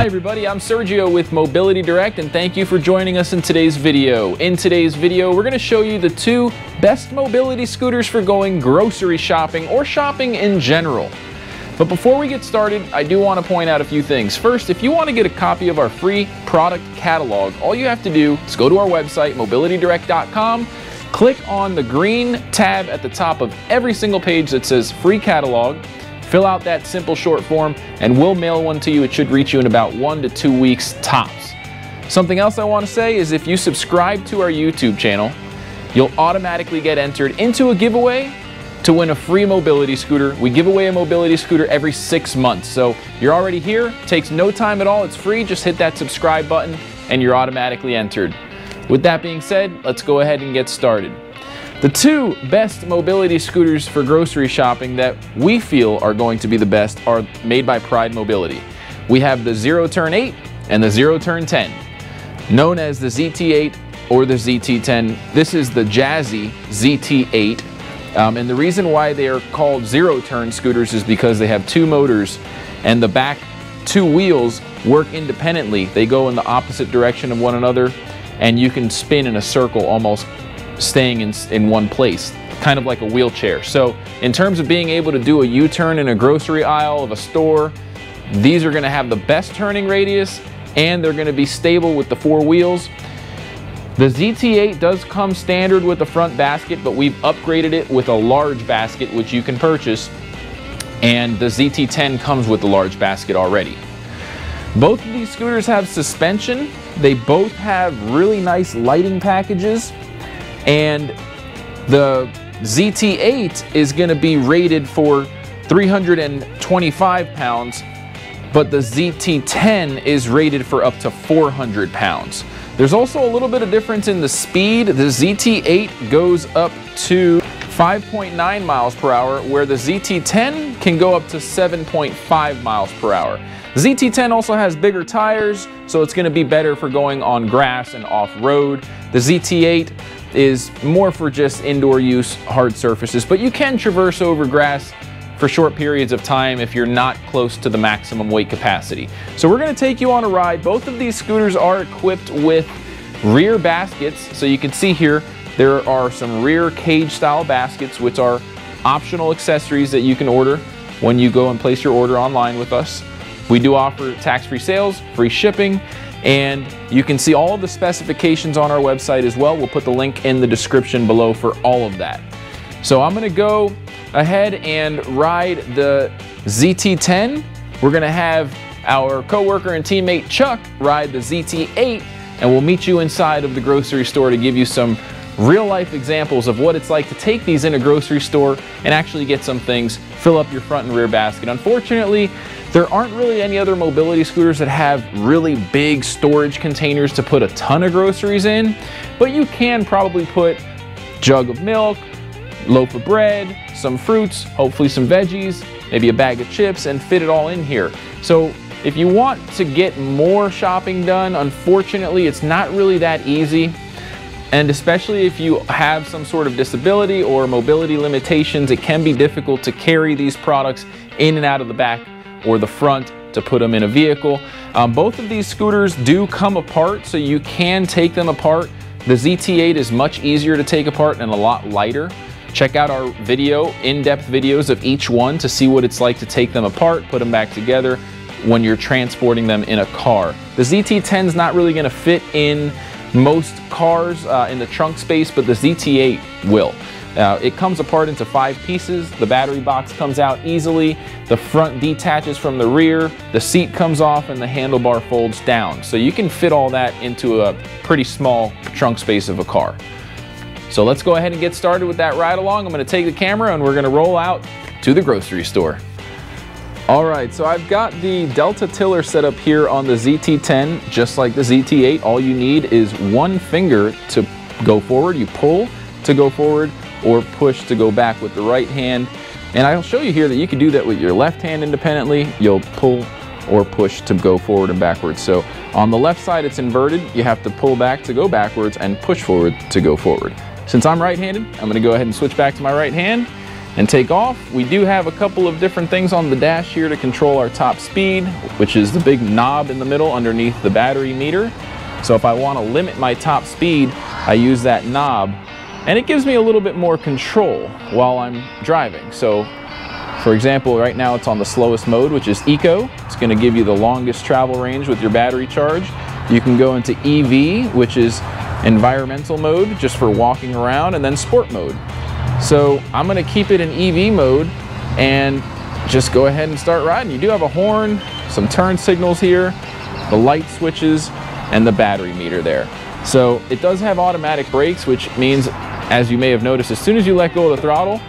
Hi everybody, I'm Sergio with Mobility Direct and thank you for joining us in today's video. In today's video, we're going to show you the two best mobility scooters for going grocery shopping or shopping in general. But before we get started, I do want to point out a few things. First, if you want to get a copy of our free product catalog, all you have to do is go to our website, mobilitydirect.com, click on the green tab at the top of every single page that says free catalog, Fill out that simple short form and we'll mail one to you. It should reach you in about one to two weeks tops. Something else I want to say is if you subscribe to our YouTube channel, you'll automatically get entered into a giveaway to win a free mobility scooter. We give away a mobility scooter every six months. So you're already here, takes no time at all, it's free. Just hit that subscribe button and you're automatically entered. With that being said, let's go ahead and get started. The two best mobility scooters for grocery shopping that we feel are going to be the best are made by Pride Mobility. We have the Zero Turn 8 and the Zero Turn 10. Known as the ZT8 or the ZT10, this is the Jazzy ZT8. Um, and the reason why they are called zero turn scooters is because they have two motors and the back two wheels work independently. They go in the opposite direction of one another and you can spin in a circle almost staying in, in one place, kind of like a wheelchair. So in terms of being able to do a U-turn in a grocery aisle of a store, these are gonna have the best turning radius and they're gonna be stable with the four wheels. The ZT8 does come standard with the front basket, but we've upgraded it with a large basket, which you can purchase. And the ZT10 comes with the large basket already. Both of these scooters have suspension. They both have really nice lighting packages. And the ZT8 is going to be rated for 325 pounds, but the ZT10 is rated for up to 400 pounds. There's also a little bit of difference in the speed. The ZT8 goes up to 5.9 miles per hour, where the ZT10 can go up to 7.5 miles per hour. ZT10 also has bigger tires, so it's going to be better for going on grass and off-road. The ZT8 is more for just indoor use, hard surfaces, but you can traverse over grass for short periods of time if you're not close to the maximum weight capacity. So we're gonna take you on a ride. Both of these scooters are equipped with rear baskets. So you can see here, there are some rear cage style baskets, which are optional accessories that you can order when you go and place your order online with us. We do offer tax-free sales, free shipping, and you can see all the specifications on our website as well. We'll put the link in the description below for all of that. So I'm gonna go ahead and ride the ZT10. We're gonna have our coworker and teammate Chuck ride the ZT8 and we'll meet you inside of the grocery store to give you some real life examples of what it's like to take these in a grocery store and actually get some things, fill up your front and rear basket. Unfortunately, there aren't really any other mobility scooters that have really big storage containers to put a ton of groceries in, but you can probably put jug of milk, loaf of bread, some fruits, hopefully some veggies, maybe a bag of chips, and fit it all in here. So if you want to get more shopping done, unfortunately, it's not really that easy. And especially if you have some sort of disability or mobility limitations, it can be difficult to carry these products in and out of the back or the front to put them in a vehicle. Um, both of these scooters do come apart, so you can take them apart. The ZT8 is much easier to take apart and a lot lighter. Check out our video, in-depth videos of each one to see what it's like to take them apart, put them back together when you're transporting them in a car. The ZT10 is not really gonna fit in most cars uh, in the trunk space, but the ZT8 will. Uh, it comes apart into five pieces. The battery box comes out easily. The front detaches from the rear. The seat comes off and the handlebar folds down. So you can fit all that into a pretty small trunk space of a car. So let's go ahead and get started with that ride along. I'm gonna take the camera and we're gonna roll out to the grocery store. All right, so I've got the Delta tiller set up here on the ZT10, just like the ZT8. All you need is one finger to go forward. You pull to go forward, or push to go back with the right hand. And I'll show you here that you can do that with your left hand independently. You'll pull or push to go forward and backwards. So on the left side, it's inverted. You have to pull back to go backwards and push forward to go forward. Since I'm right-handed, I'm gonna go ahead and switch back to my right hand. And take off. We do have a couple of different things on the dash here to control our top speed, which is the big knob in the middle underneath the battery meter. So if I want to limit my top speed, I use that knob and it gives me a little bit more control while I'm driving. So for example, right now it's on the slowest mode, which is Eco. It's gonna give you the longest travel range with your battery charge. You can go into EV, which is environmental mode, just for walking around, and then sport mode. So I'm gonna keep it in EV mode and just go ahead and start riding. You do have a horn, some turn signals here, the light switches, and the battery meter there. So it does have automatic brakes, which means, as you may have noticed, as soon as you let go of the throttle,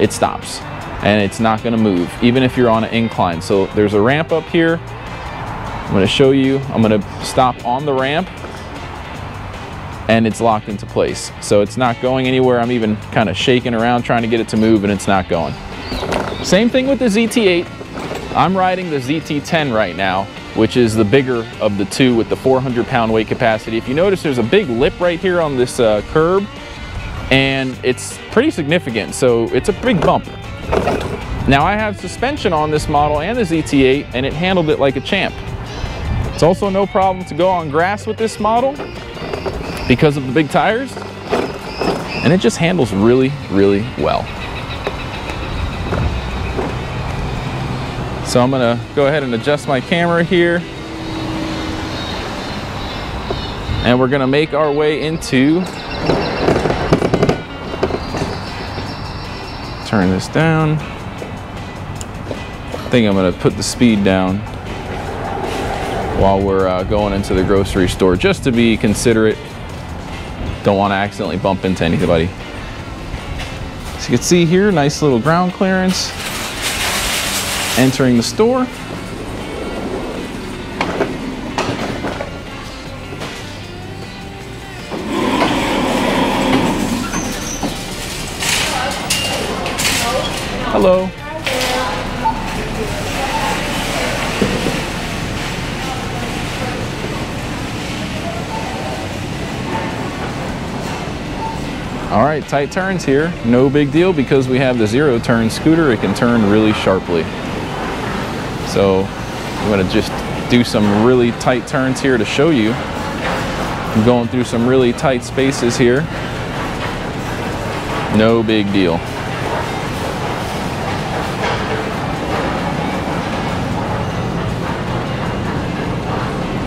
it stops and it's not gonna move, even if you're on an incline. So there's a ramp up here. I'm gonna show you, I'm gonna stop on the ramp and it's locked into place. So it's not going anywhere. I'm even kind of shaking around trying to get it to move and it's not going. Same thing with the ZT8. I'm riding the ZT10 right now, which is the bigger of the two with the 400 pound weight capacity. If you notice, there's a big lip right here on this uh, curb and it's pretty significant. So it's a big bump. Now I have suspension on this model and the ZT8 and it handled it like a champ. It's also no problem to go on grass with this model because of the big tires and it just handles really, really well. So I'm gonna go ahead and adjust my camera here and we're gonna make our way into turn this down. I think I'm gonna put the speed down while we're uh, going into the grocery store just to be considerate. Don't want to accidentally bump into anybody. So you can see here, nice little ground clearance. Entering the store. Hello. All right, tight turns here. No big deal because we have the zero turn scooter. It can turn really sharply. So I'm gonna just do some really tight turns here to show you. I'm going through some really tight spaces here. No big deal.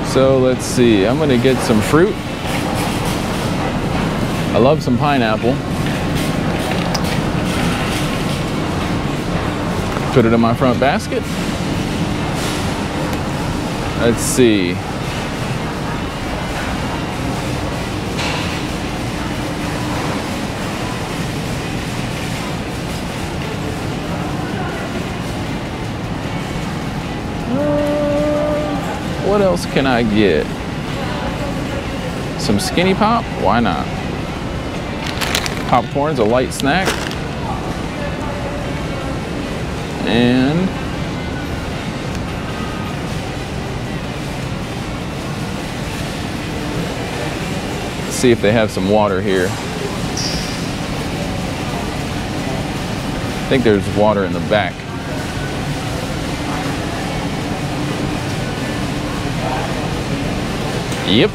So let's see, I'm gonna get some fruit. I love some pineapple. Put it in my front basket. Let's see. what else can I get? Some skinny pop? Why not? Popcorn's a light snack. And let's see if they have some water here. I think there's water in the back. Yep.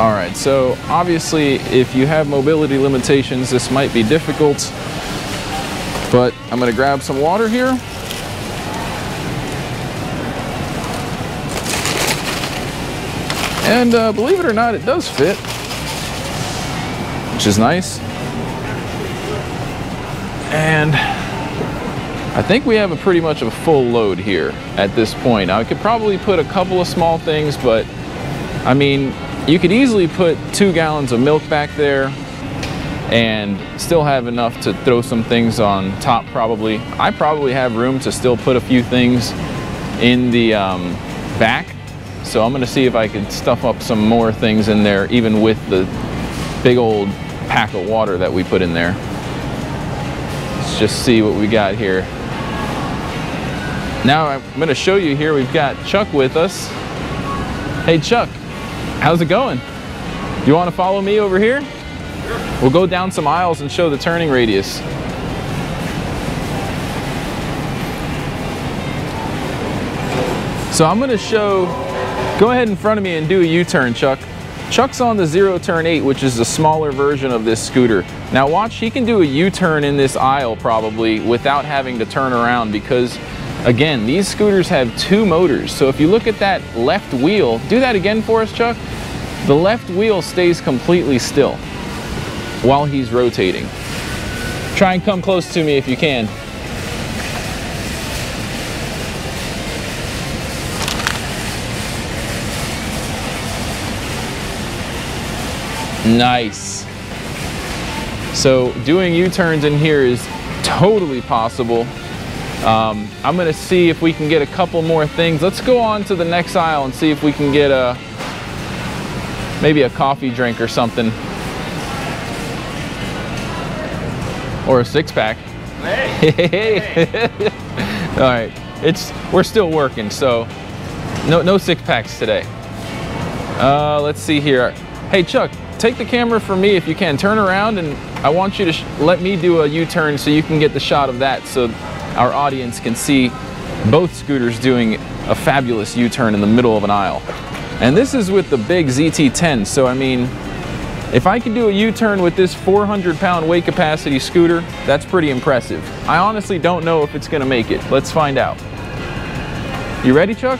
All right, so obviously if you have mobility limitations, this might be difficult, but I'm gonna grab some water here. And uh, believe it or not, it does fit, which is nice. And I think we have a pretty much a full load here at this point. Now, I could probably put a couple of small things, but I mean, you could easily put two gallons of milk back there and still have enough to throw some things on top probably. I probably have room to still put a few things in the um, back. So I'm gonna see if I can stuff up some more things in there even with the big old pack of water that we put in there. Let's just see what we got here. Now I'm going to show you here, we've got Chuck with us. Hey Chuck, how's it going? You want to follow me over here? We'll go down some aisles and show the turning radius. So I'm gonna show, go ahead in front of me and do a U-turn, Chuck. Chuck's on the Zero Turn 8, which is the smaller version of this scooter. Now watch, he can do a U-turn in this aisle probably without having to turn around because again, these scooters have two motors. So if you look at that left wheel, do that again for us, Chuck. The left wheel stays completely still while he's rotating. Try and come close to me if you can. Nice. So doing U-turns in here is totally possible. Um, I'm gonna see if we can get a couple more things. Let's go on to the next aisle and see if we can get a, maybe a coffee drink or something. Or a six pack. Hey. All right, it's, we're still working, so no, no six packs today. Uh, let's see here. Hey Chuck, take the camera for me if you can. Turn around and I want you to let me do a U-turn so you can get the shot of that so our audience can see both scooters doing a fabulous U-turn in the middle of an aisle. And this is with the big ZT10, so I mean, if I can do a U-turn with this 400 pound weight capacity scooter, that's pretty impressive. I honestly don't know if it's gonna make it. Let's find out. You ready, Chuck?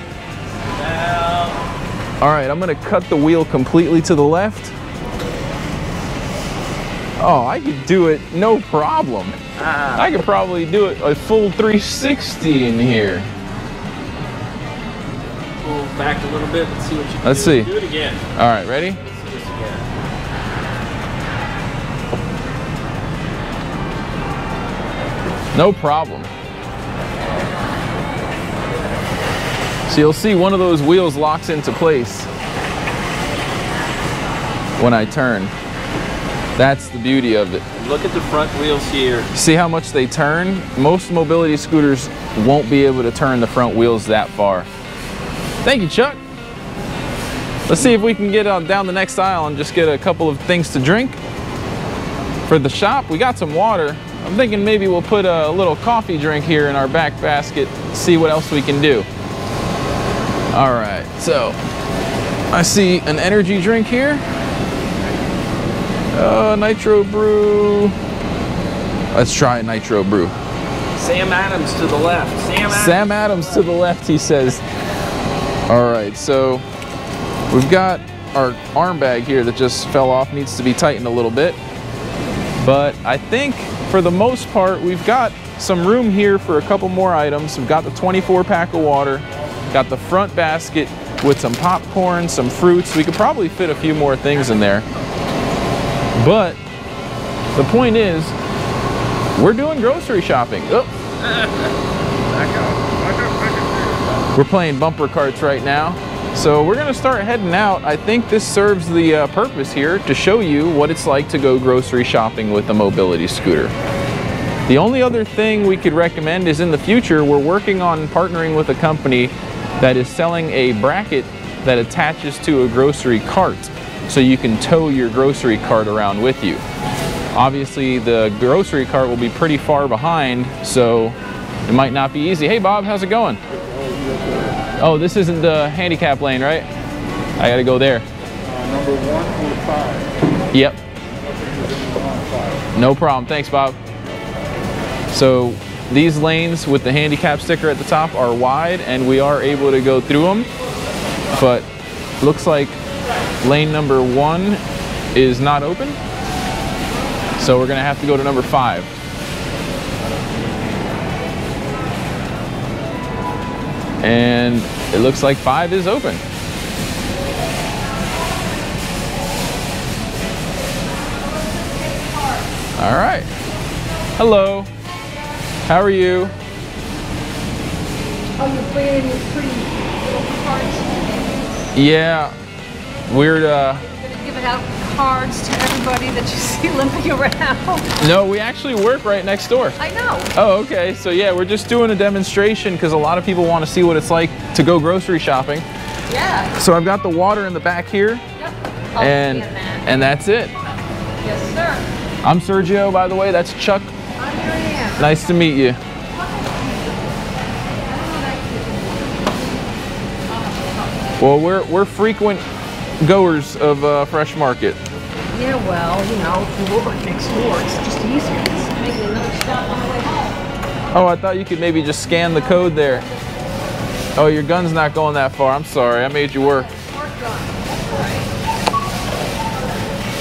Yeah. All right, I'm gonna cut the wheel completely to the left. Oh, I could do it no problem. I could probably do it a full 360 in here. Pull back a little bit and see what you can Let's do. see. Do it again. All right, ready? Let's see this again. No problem. So you'll see one of those wheels locks into place when I turn. That's the beauty of it. Look at the front wheels here. See how much they turn? Most mobility scooters won't be able to turn the front wheels that far. Thank you, Chuck. Let's see if we can get on down the next aisle and just get a couple of things to drink. For the shop, we got some water. I'm thinking maybe we'll put a little coffee drink here in our back basket, see what else we can do. All right, so I see an energy drink here. Uh, nitro brew. Let's try nitro brew. Sam Adams to the left. Sam Adams. Sam Adams to the left, he says. All right, so we've got our arm bag here that just fell off, needs to be tightened a little bit. But I think for the most part, we've got some room here for a couple more items. We've got the 24 pack of water, got the front basket with some popcorn, some fruits. We could probably fit a few more things in there. But the point is, we're doing grocery shopping. Oh. We're playing bumper carts right now. So we're gonna start heading out. I think this serves the uh, purpose here to show you what it's like to go grocery shopping with a mobility scooter. The only other thing we could recommend is in the future, we're working on partnering with a company that is selling a bracket that attaches to a grocery cart so you can tow your grocery cart around with you. Obviously, the grocery cart will be pretty far behind, so it might not be easy. Hey Bob, how's it going? Oh, this isn't the handicap lane, right? I gotta go there. Uh, number one or five. Yep, no problem. Thanks, Bob. So these lanes with the handicap sticker at the top are wide and we are able to go through them, but looks like lane number one is not open. So we're gonna have to go to number five. And it looks like five is open. All right. Hello. How are you? Oh, you're bringing in pretty little. Yeah. We're uh You're gonna give it out cards to everybody that you see limping around. no, we actually work right next door. I know. Oh, okay. So yeah, we're just doing a demonstration because a lot of people want to see what it's like to go grocery shopping. Yeah. So I've got the water in the back here Yep. I'll and that. and that's it. Yes, sir. I'm Sergio, by the way. That's Chuck. I'm Marianne. Nice to meet you. Well, we're we're frequent goers of uh, Fresh Market. Yeah, well, you know, if you work next door, it's just easier. It's making another stop on the way home. Oh, I thought you could maybe just scan the code there. Oh, your gun's not going that far. I'm sorry. I made you work.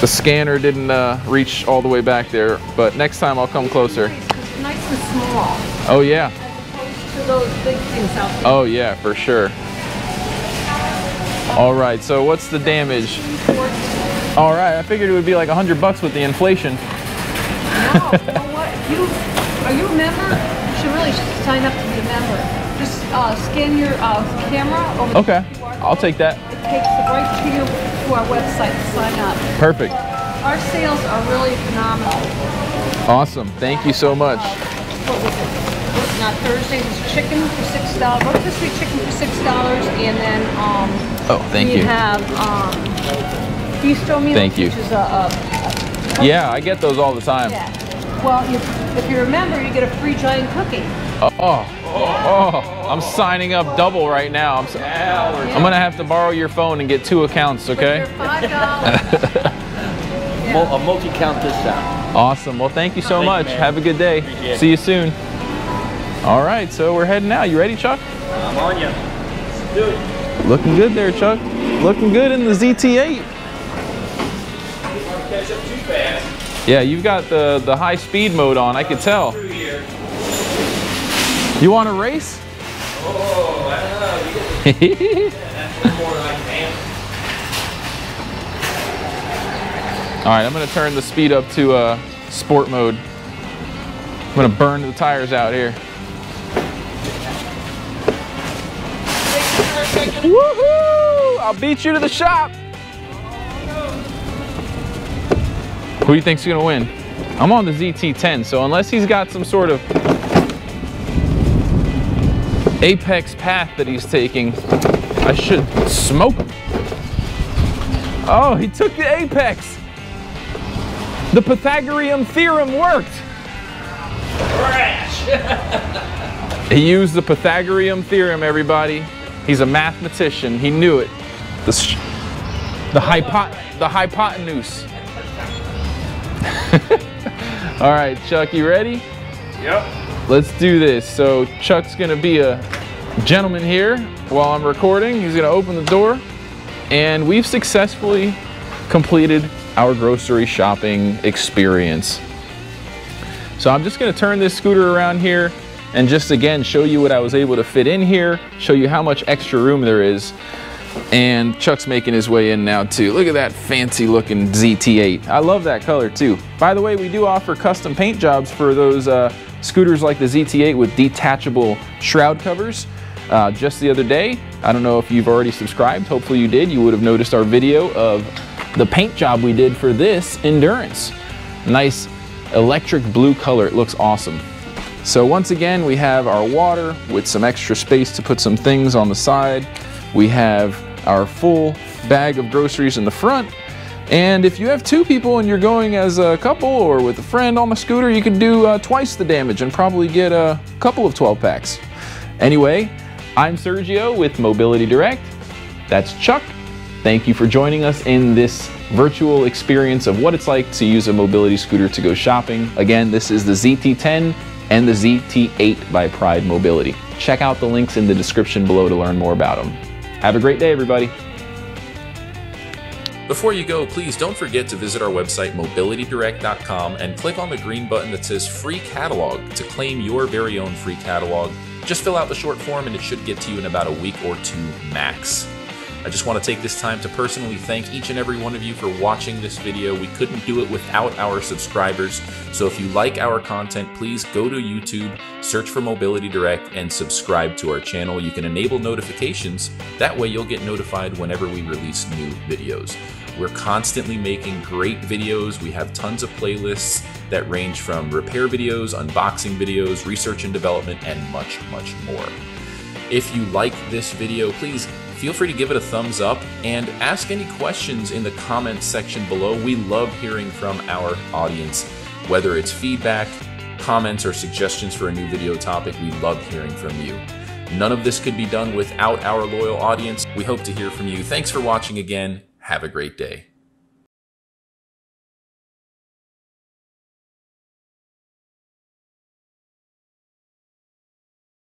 The scanner didn't uh, reach all the way back there, but next time I'll come closer. Nice and small, Oh yeah. as opposed to those big things out there. Oh yeah, for sure. All right. So what's the damage? All right. I figured it would be like a hundred bucks with the inflation. No, you know what? If you are you a member? You should really sign up to be a member. Just uh, scan your uh, camera over the Okay. I'll take that. It takes it right to your to our website to sign up. Perfect. Our sales are really phenomenal. Awesome. Thank you so much. What was it? Now Thursday was chicken for six dollars. Rotisserie chicken for six dollars, and then um. Oh, thank we you. have um. Bistro meals, Thank you. which is a, a Yeah, I get those all the time. yeah. Well, you, if you're a member, you get a free giant cookie. Oh, oh, I'm signing up double right now. I'm, so, I'm gonna have to borrow your phone and get two accounts, okay? they're five dollars. Mul- a multi-count this discount. Awesome. Well, thank you so Thank much. man. Have a good day. Appreciate. See you soon. All right, so we're heading out. You ready, Chuck? I'm on you. Let's do it. Looking good there, Chuck. Looking good in the ZT8. Catch up too fast. Yeah, you've got the, the high speed mode on, I could tell. You want to race? Oh. All right, I'm gonna turn the speed up to uh, sport mode. I'm gonna burn the tires out here. Woohoo! I'll beat you to the shop. Who do you think's gonna win? I'm on the ZT10, so unless he's got some sort of apex path that he's taking, I should smoke him. Oh, he took the apex. The Pythagorean theorem worked. Crash. He used the Pythagorean theorem, everybody. He's a mathematician. He knew it. The, the, hypo- the hypotenuse. All right, Chuck, you ready? Yep. Let's do this. So Chuck's gonna be a gentleman here while I'm recording. He's gonna open the door, and we've successfully completed our grocery shopping experience. So I'm just gonna turn this scooter around here and just again show you what I was able to fit in here, show you how much extra room there is. And Chuck's making his way in now too. Look at that fancy looking ZT8. I love that color too. By the way, we do offer custom paint jobs for those uh, scooters like the ZT8 with detachable shroud covers. Uh, just the other day, I don't know if you've already subscribed, hopefully you did, you would have noticed our video of the paint job we did for this Endurance. Nice electric blue color, it looks awesome. So once again, we have our water with some extra space to put some things on the side. We have our full bag of groceries in the front. And if you have two people and you're going as a couple or with a friend on the scooter, you can do uh, twice the damage and probably get a couple of 12 packs. Anyway, I'm Sergio with Mobility Direct. That's Chuck. Thank you for joining us in this virtual experience of what it's like to use a mobility scooter to go shopping. Again, this is the ZT10 and the ZT8 by Pride Mobility. Check out the links in the description below to learn more about them. Have a great day, everybody. Before you go, please don't forget to visit our website mobilitydirect.com and click on the green button that says Free Catalog to claim your very own free catalog. Just fill out the short form and it should get to you in about a week or two max. I just want to take this time to personally thank each and every one of you for watching this video. We couldn't do it without our subscribers. So if you like our content, please go to YouTube, search for Mobility Direct, and subscribe to our channel. You can enable notifications. That way you'll get notified whenever we release new videos. We're constantly making great videos. We have tons of playlists that range from repair videos, unboxing videos, research and development, and much, much more. If you like this video, please feel free to give it a thumbs up and ask any questions in the comments section below. We love hearing from our audience, whether it's feedback, comments, or suggestions for a new video topic. We love hearing from you. None of this could be done without our loyal audience. We hope to hear from you. Thanks for watching again. Have a great day.